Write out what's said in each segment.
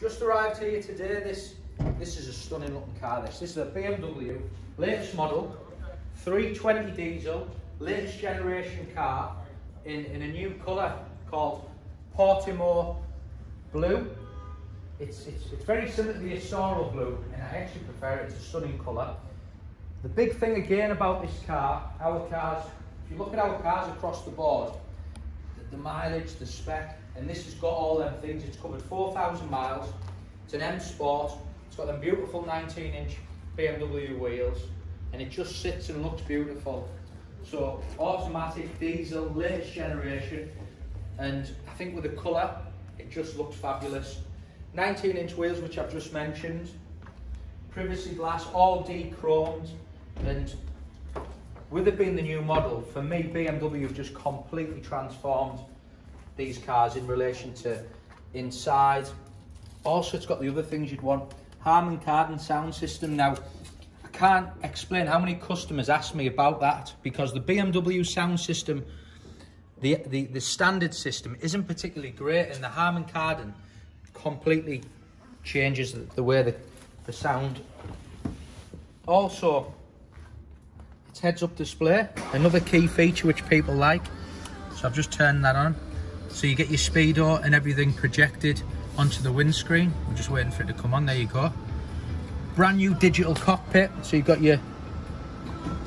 Just arrived here today. This this is a stunning looking car. This this is a BMW latest model, 320 diesel, latest generation car in in a new colour called Portimao Blue. It's, it's, it's very similar to the Asaro Blue, and I actually prefer it. It's a stunning colour. The big thing again about this car, our cars, if you look at our cars across the board, the, mileage, the spec, and this has got all them things. It's covered 4,000 miles. It's an M Sport. It's got them beautiful 19-inch BMW wheels, and it just sits and looks beautiful. So automatic, diesel, latest generation, and I think with the colour, it just looks fabulous. 19-inch wheels, which I've just mentioned. Privacy glass, all D-chromed, and with it being the new model, for me, BMW have just completely transformed these cars in relation to inside. Also, it's got the other things you'd want. Harman Kardon sound system. Now, I can't explain how many customers ask me about that because the BMW sound system, the, the, the standard system isn't particularly great and the Harman Kardon completely changes the, the way the, the sound. Also, heads-up display, another key feature which people like. So I've just turned that on. So you get your speedo and everything projected onto the windscreen. I'm just waiting for it to come on, there you go. Brand new digital cockpit, so you've got your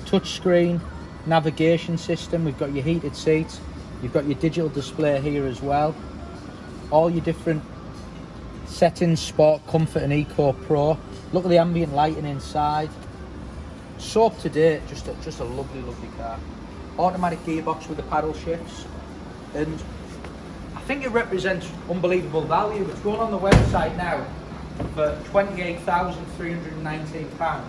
touch screen, navigation system, we've got your heated seats, you've got your digital display here as well. All your different settings, sport, comfort and eco pro. Look at the ambient lighting inside. So up to date, just a, just a lovely, lovely car. Automatic gearbox with the paddle shifts. And I think it represents unbelievable value. It's going on the website now for £28,319.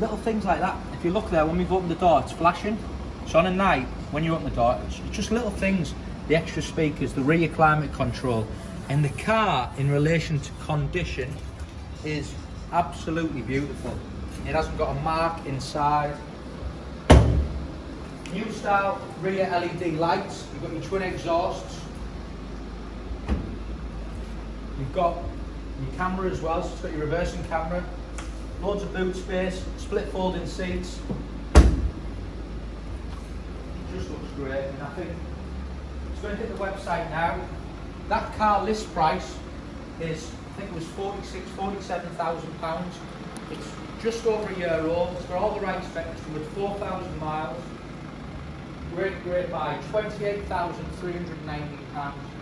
Little things like that. If you look there, when we've opened the door, it's flashing. So on a night, when you open the door, it's just little things. The extra speakers, the rear climate control. And the car, in relation to condition, is absolutely beautiful. It hasn't got a mark inside. New style rear LED lights. You've got your twin exhausts. You've got your camera as well, so it's got your reversing camera. Loads of boot space, split folding seats. It just looks great and I think it's going to hit the website now. That car list price is, I think it was 46, 47,000 pounds. It's just over a year old, it's got all the right specs, with 4,000 miles. Great, great buy, £28,390.